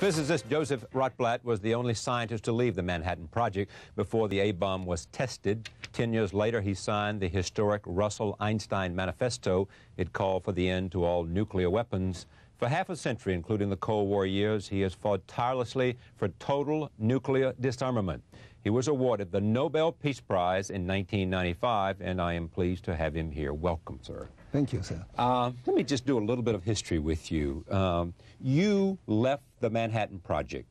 Physicist Joseph Rotblat was the only scientist to leave the Manhattan Project before the A-bomb was tested. Ten years later, he signed the historic Russell-Einstein Manifesto. It called for the end to all nuclear weapons. For half a century, including the Cold War years, he has fought tirelessly for total nuclear disarmament. He was awarded the Nobel Peace Prize in 1995, and I am pleased to have him here. Welcome, sir. Thank you, sir. Uh, let me just do a little bit of history with you. Um, you left the Manhattan Project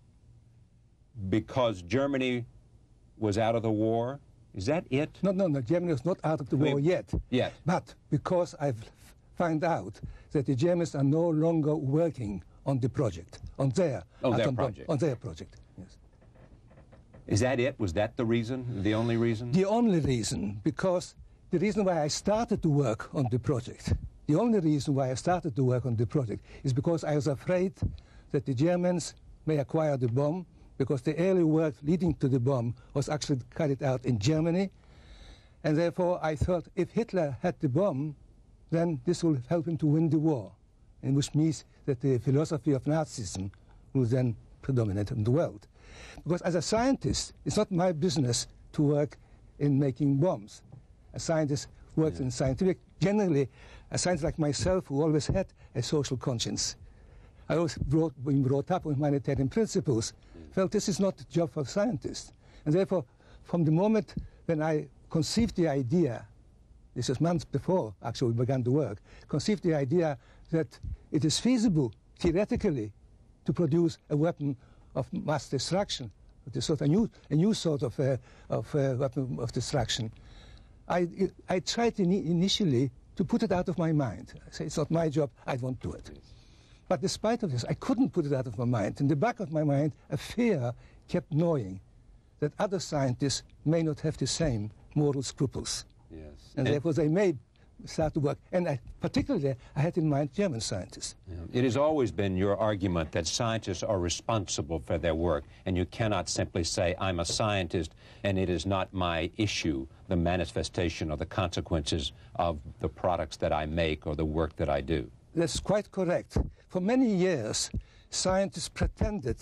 because Germany was out of the war. Is that it? No, no, no. Germany is not out of the war yet. Yes. But because I've found out that the Germans are no longer working on the project, on their, on their atom bomb- project. on their project. Yes. Is that it? Was that the reason? The only reason? The only reason, because the reason why I started to work on the project, the only reason why I started to work on the project is because I was afraid that the Germans may acquire the bomb, because the early work leading to the bomb was actually carried out in Germany. And therefore, I thought if Hitler had the bomb, then this will help him to win the war, and which means that the philosophy of Nazism will then predominate in the world. Because as a scientist, it's not my business to work in making bombs. A scientist works in scientific, generally, a scientist like myself who always had a social conscience. I was brought, being brought up with humanitarian principles, felt this is not the job for scientists. And therefore, from the moment when I conceived the idea, this is months before actually we began the work, conceived the idea that it is feasible, theoretically, to produce a weapon of mass destruction, a, sort, a, new, a new sort of, uh, of uh, weapon of destruction. I, I tried ini initially to put it out of my mind. I say, it's not my job, I won't do it. But despite of this, I couldn't put it out of my mind. In the back of my mind, a fear kept gnawing that other scientists may not have the same moral scruples. Yes. And, therefore they may start to work. And I, particularly, I had in mind German scientists. It has always been your argument that scientists are responsible for their work, and you cannot simply say, I'm a scientist, and it is not my issue, the manifestation or the consequences of the products that I make or the work that I do. That's quite correct. For many years, scientists pretended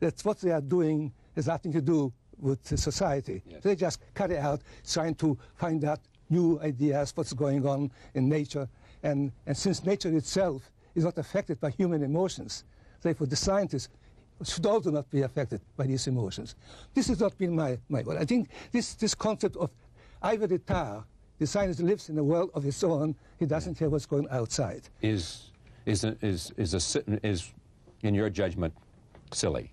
that what they are doing has nothing to do with society. Yes. They just cut it out trying to find out new ideas, what's going on in nature. And, and since nature itself is not affected by human emotions, therefore the scientists should also not be affected by these emotions. This has not been my, my goal. I think this, this concept of ivory tower, the scientist lives in a world of his own, he doesn't care what's going outside. Is, is, a, is, is, a, is, in your judgment, silly?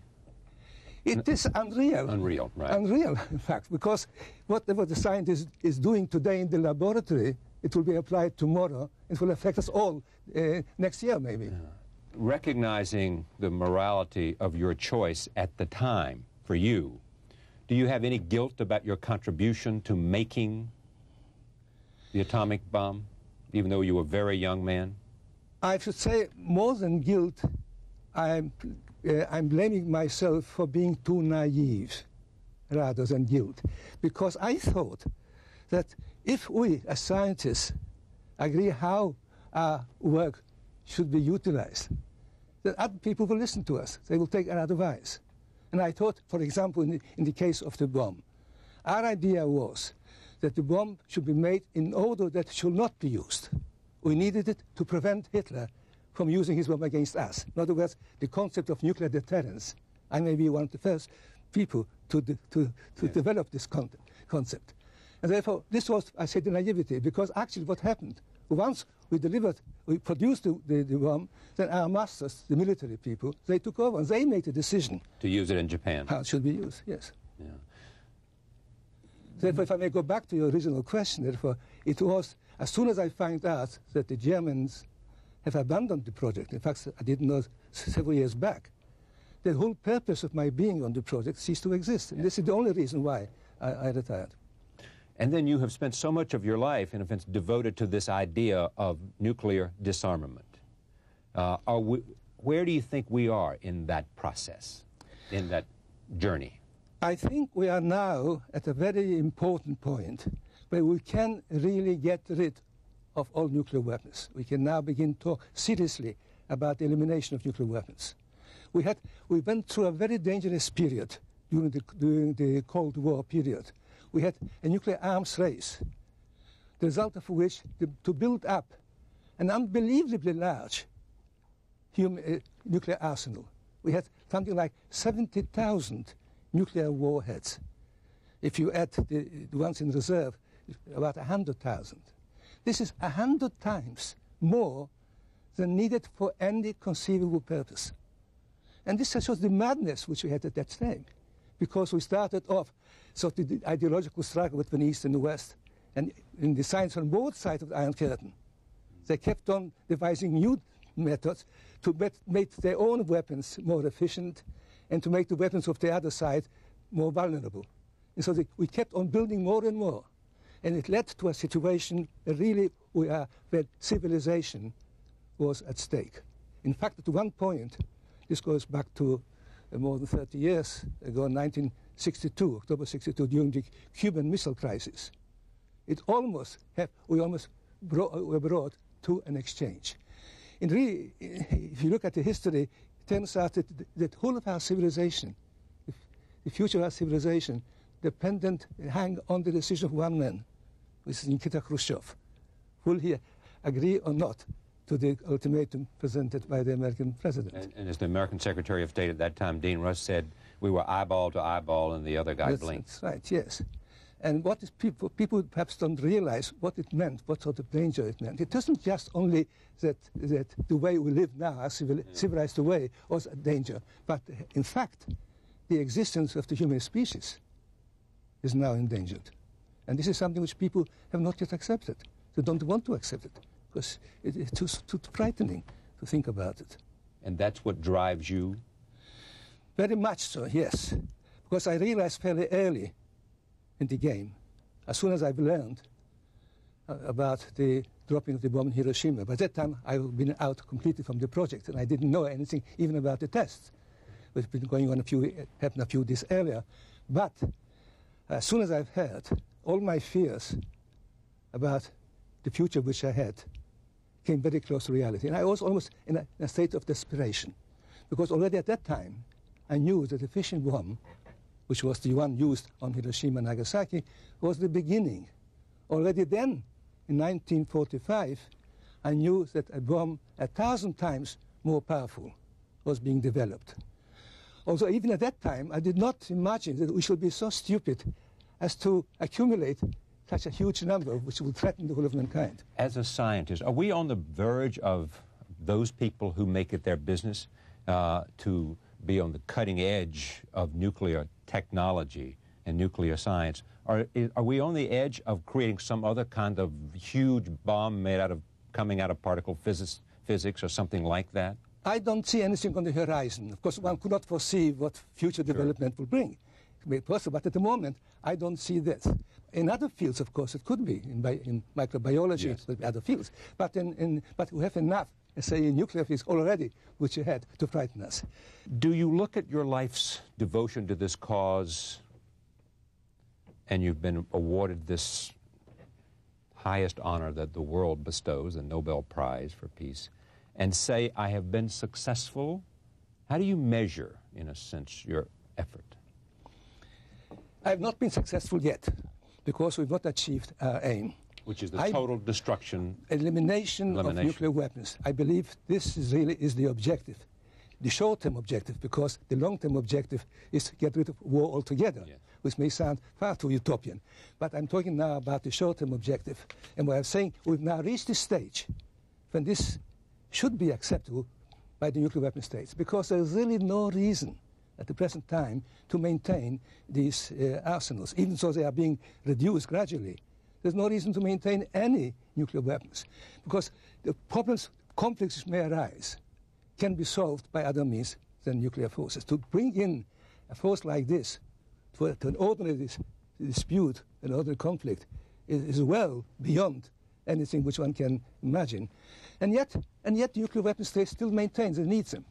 It is unreal. Unreal, right. Unreal, in fact, because whatever the scientist is doing today in the laboratory, it will be applied tomorrow. It will affect us all uh, next year, maybe. Recognizing the morality of your choice at the time for you, do you have any guilt about your contribution to making the atomic bomb, even though you were a very young man? I should say, more than guilt, I'm, uh, I'm blaming myself for being too naive rather than guilt. Because I thought that if we, as scientists, agree how our work should be utilized, that other people will listen to us. They will take our advice. And I thought, for example, in the, in the case of the bomb, our idea was that the bomb should be made in order that it should not be used. We needed it to prevent Hitler from using his bomb against us. In other words, the concept of nuclear deterrence. I may be one of the first people to, de- to, to develop this con- concept. And therefore, this was, I said, the naivety, because actually what happened, once we delivered, we produced the, the, the bomb, then our masters, the military people, they took over and they made the decision To use it in Japan? how it should be used, yes. Yeah. Therefore, if I may go back to your original question, therefore, it was as soon as I found out that the Germans have abandoned the project, in fact, I didn't know several years back, the whole purpose of my being on the project ceased to exist. And this is the only reason why I, I retired. And then you have spent so much of your life, in a sense, devoted to this idea of nuclear disarmament. Uh, are we, where do you think we are in that process, in that journey? I think we are now at a very important point where we can really get rid of all nuclear weapons. We can now begin to talk seriously about the elimination of nuclear weapons. We, had, we went through a very dangerous period during the, during the Cold War period. We had a nuclear arms race, the result of which, the, to build up an unbelievably large human, uh, nuclear arsenal. We had something like 70,000 nuclear warheads. If you add the, the ones in reserve, about 100,000. This is 100 times more than needed for any conceivable purpose. And this shows the madness which we had at that time, because we started off sort of the ideological struggle between East and the West, and in the science on both sides of the Iron Curtain. They kept on devising new methods to make their own weapons more efficient and to make the weapons of the other side more vulnerable. And so they, we kept on building more and more. And it led to a situation really we are, where civilization was at stake. In fact, at one point, this goes back to uh, more than 30 years ago, 1962, October 62, during the Cuban Missile Crisis. It almost have, we almost brought, were brought to an exchange. And really, if you look at the history, it turns out that the whole of our civilization, the future of our civilization, dependent, hang on the decision of one man, which is Nikita Khrushchev. Will he agree or not to the ultimatum presented by the American president? And, and as the American Secretary of State at that time, Dean Rusk, said, we were eyeball to eyeball, and the other guy that's, blinked. That's right, yes. And what is people, people perhaps don't realize what it meant, what sort of danger it meant. It isn't just only that, that the way we live now, our civil, civilized way, was a danger, but in fact, the existence of the human species is now endangered. And this is something which people have not yet accepted. They don't want to accept it because it is too, too frightening to think about it. And that's what drives you? Very much so, yes. Because I realized fairly early in the game, as soon as I've learned uh, about the dropping of the bomb in Hiroshima. By that time, I've been out completely from the project, and I didn't know anything even about the tests, which have been going on a few, happened a few days earlier. But as soon as I've heard, all my fears about the future which I had came very close to reality. And I was almost in a, in a state of desperation, because already at that time, I knew that the fission bomb which was the one used on Hiroshima and Nagasaki, was the beginning. Already then, in 1945, I knew that a bomb a thousand times more powerful was being developed. Although even at that time, I did not imagine that we should be so stupid as to accumulate such a huge number which will threaten the whole of mankind. As a scientist, are we on the verge of those people who make it their business uh, to be on the cutting edge of nuclear technology and nuclear science. Are, are we on the edge of creating some other kind of huge bomb made out of coming out of particle physics, physics or something like that? I don't see anything on the horizon. Of course, one could not foresee what future sure. development will bring. Possible, but at the moment, I don't see this. In other fields, of course, it could be in, in microbiology, yes. other fields. But, in, in, but we have enough say, in nuclear physics already, which you had to frighten us. Do you look at your life's devotion to this cause, and you've been awarded this highest honor that the world bestows, the Nobel Prize for Peace, and say, I have been successful? How do you measure, in a sense, your effort? I have not been successful yet because we've not achieved our aim. Which is the total destruction, elimination, elimination, of nuclear weapons. I believe this is really is the objective, the short-term objective, because the long-term objective is to get rid of war altogether, which may sound far too utopian. But I'm talking now about the short-term objective, and what I'm saying, we've now reached the stage when this should be acceptable by the nuclear weapon states, because there's really no reason at the present time to maintain these uh, arsenals, even though they are being reduced gradually. There's no reason to maintain any nuclear weapons because the problems, conflicts may arise can be solved by other means than nuclear forces. To bring in a force like this to, to an ordinary dis dispute, an ordinary conflict, is, is, well beyond anything which one can imagine. And yet, and yet nuclear weapon states still maintain they need them.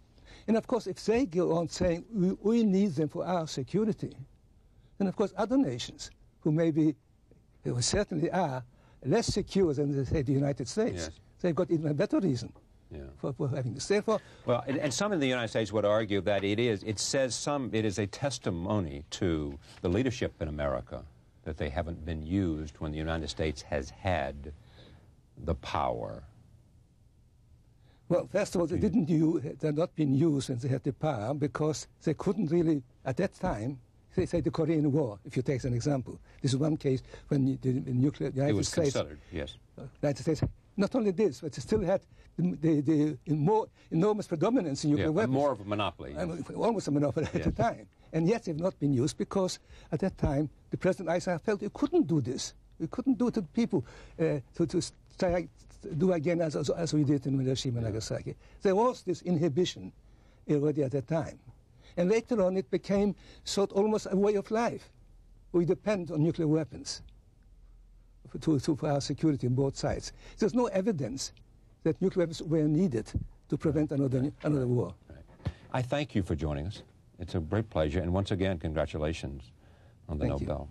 And of course, if they go on saying we, we need them for our security, then of course other nations who may be they certainly are less secure than, say, the United States. Yes. They've got even a better reason Yeah. for, for having this. Therefore, Well, and, and some in the United States would argue that it is, it says some, it is a testimony to the leadership in America that they haven't been used when the United States has had the power. Well, first of all, they didn't use, they're not being used when they had the power because they couldn't really, at that time, say, say the Korean War, if you take an example. This is one case when the, the nuclear the It United was States considered, yes. United States, not only this, but it still had the, the, the more enormous predominance in nuclear Yeah, weapons. more of a monopoly. Um, almost a monopoly at the time. And yet they've not been used because at that time the President Eisenhower felt he couldn't do this. We couldn't do it to the people uh, to, to try do again as, as, as we did in Hiroshima and Nagasaki. There was this inhibition already at that time. And later on it became sort almost a way of life. We depend on nuclear weapons for, to, to, for our security on both sides. There's no evidence that nuclear weapons were needed to prevent another, another war. Right. I thank you for joining us. It's a great pleasure. And once again, congratulations on the Thank you. Nobel.